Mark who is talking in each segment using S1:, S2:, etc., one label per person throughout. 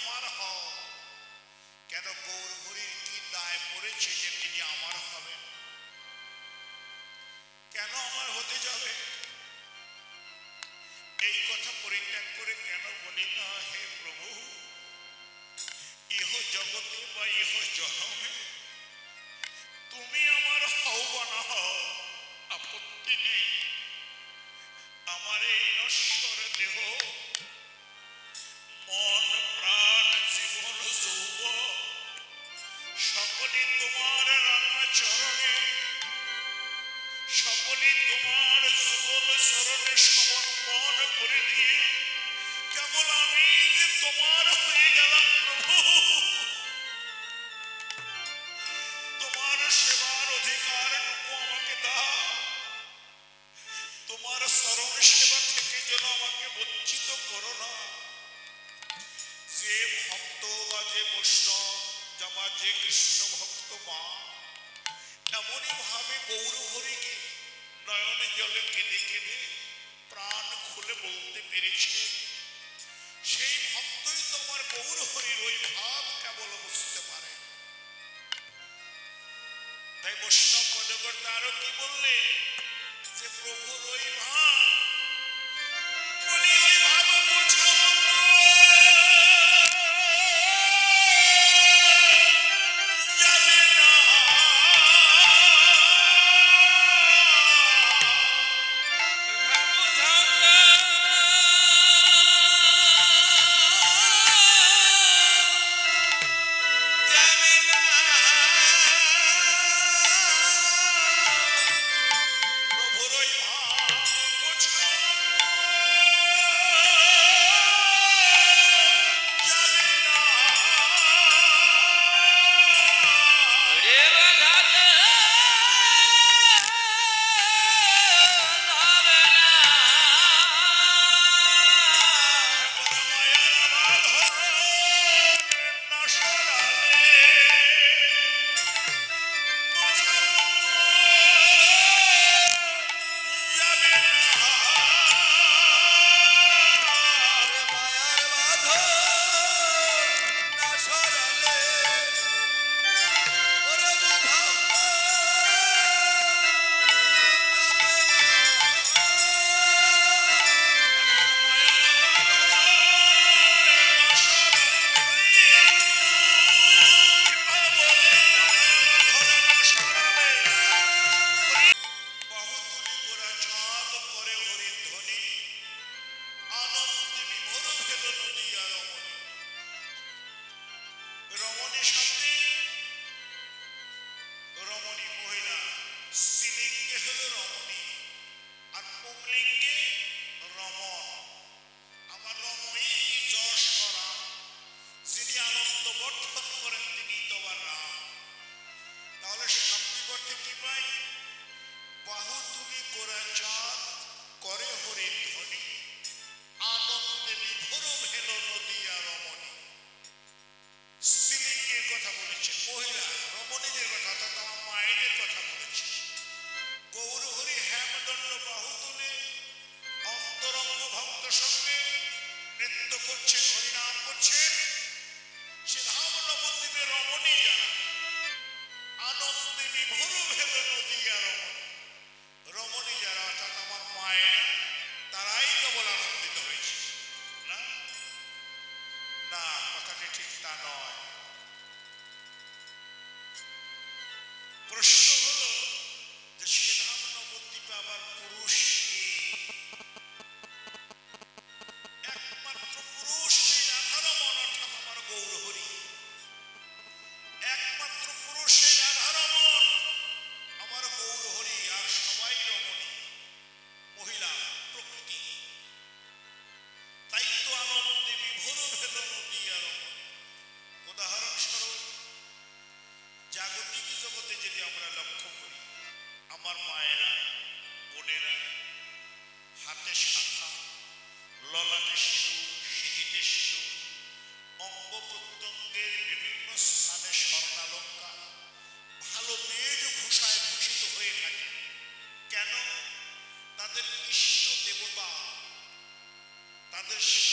S1: আমার হও। কেন গৌরহরির কি দায় পড়েছে যে তিনি আমার হবে কেন আমার হতে যাবে? এই কথা পরিত্যাগ করে কেন বলি না, হে প্রভু? ইহ জগতে বা ইহ জনমে তুমি আমার হও বা না হও। আপত্তি নেই। করো না যে ভক্ত বা যে বৈষ্ণব যে কৃষ্ণ ভক্ত মা, এমনই ভাবে গৌরহরিকে নয়নে জলে কেঁদে কেঁদে প্রাণ খুলে বলতে পেরেছে। সেই ভক্তই তোমার গৌর গৌরহরির ওই ভাব কেবল বুঝতে পারে। তাই বৈষ্ণব পদকর্তা আরও কি বললে যে প্রভুর ওই ভাব the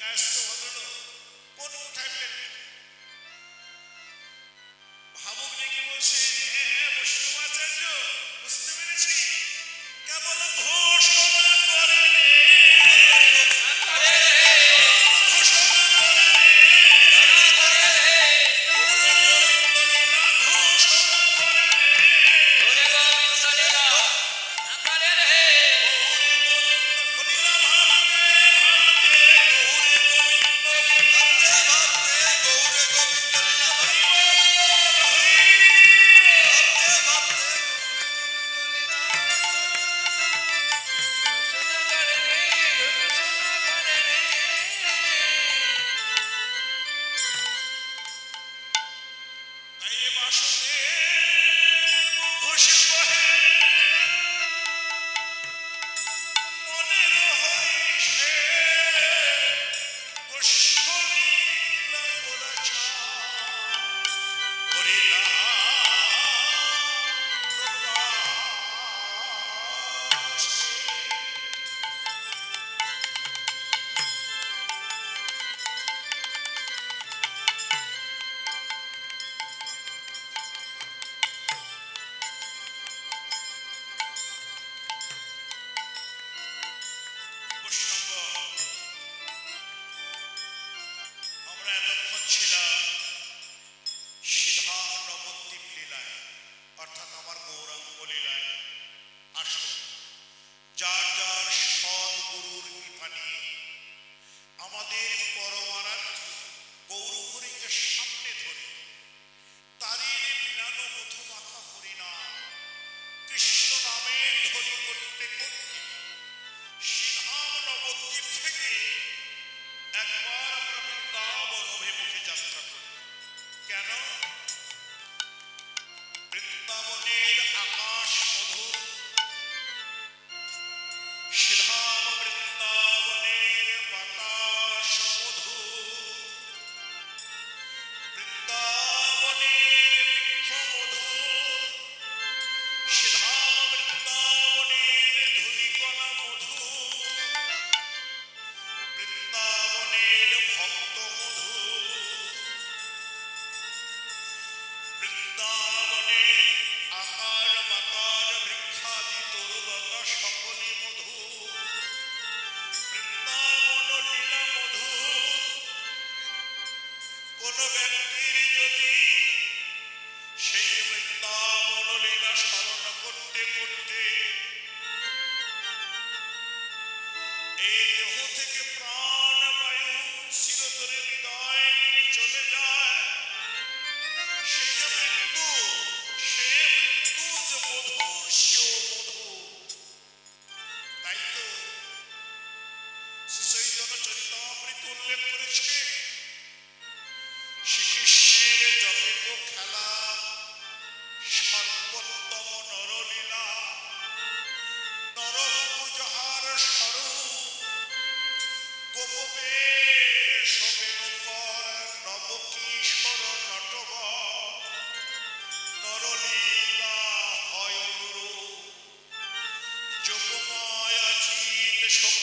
S1: কায়স্থ হলো কোন কোঠায় ফেলবেন çok